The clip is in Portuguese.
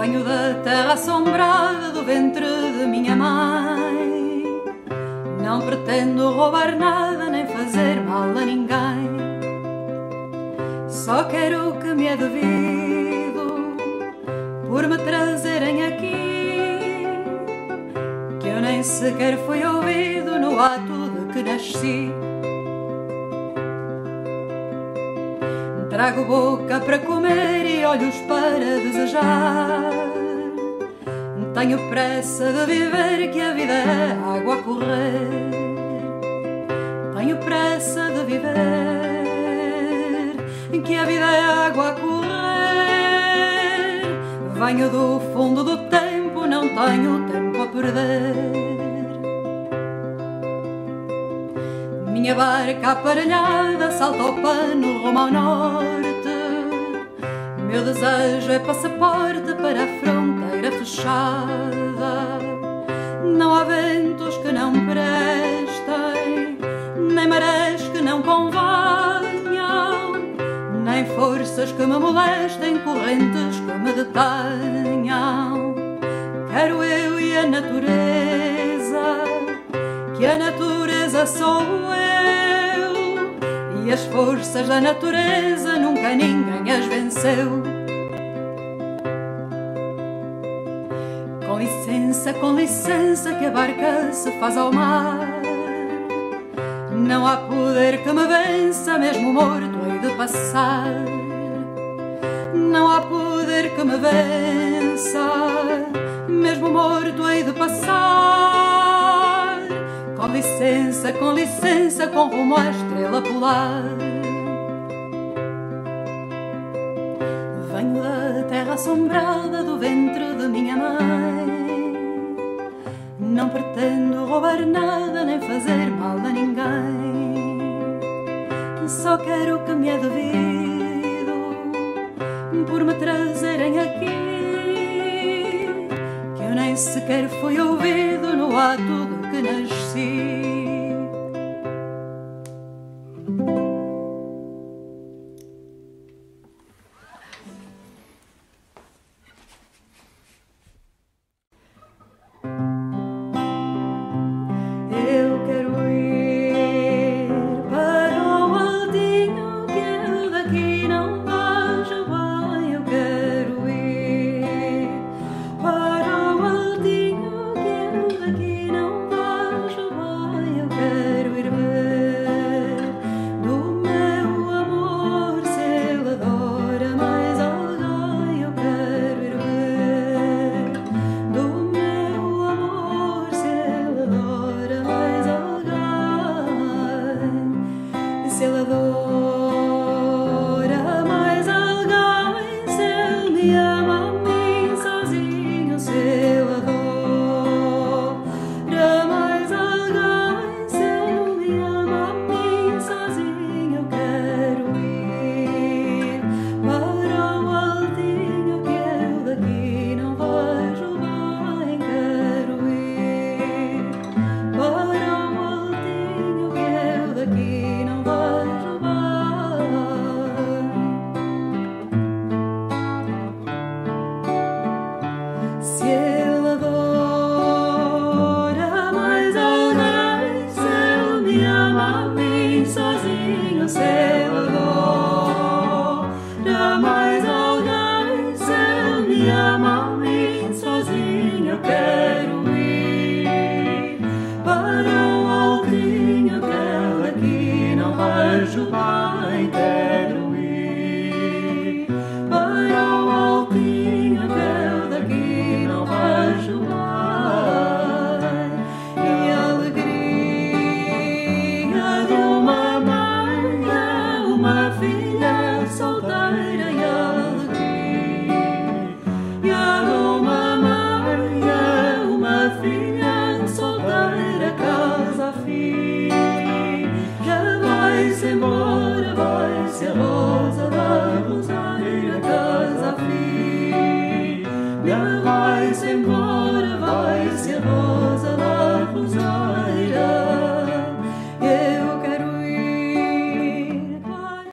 Venho da terra assombrada do ventre de minha mãe. Não pretendo roubar nada nem fazer mal a ninguém. Só quero o que me é devido por me trazerem aqui. Que eu nem sequer fui ouvido no ato de que nasci. Trago boca para comer e olhos para desejar. Tenho pressa de viver, que a vida é água a correr. Tenho pressa de viver, que a vida é água a correr. Venho do fundo do tempo, não tenho tempo a perder. Minha barca aparelhada salta ao pano rumo ao norte. Meu desejo é passaporte para a fronteira fechada. Não há ventos que não prestem, nem marés que não convenham, nem forças que me molestem, correntes que me detenham. Quero eu e a natureza, que a natureza sou eu e as forças da natureza nunca ninguém as venceu. Licença, com licença, que a barca se faz ao mar. Não há poder que me vença, mesmo morto hei de passar. Não há poder que me vença, mesmo morto hei de passar. Com licença, com licença, com rumo à estrela polar. Venho da terra assombrada do ventre de minha mãe. Não pretendo roubar nada nem fazer mal a ninguém. Só quero que me é devido por me trazerem aqui. Que eu nem sequer fui ouvido no ato de que nasci. Se July day. Weiß im Gode, weiß ihr rosa Lachungsal.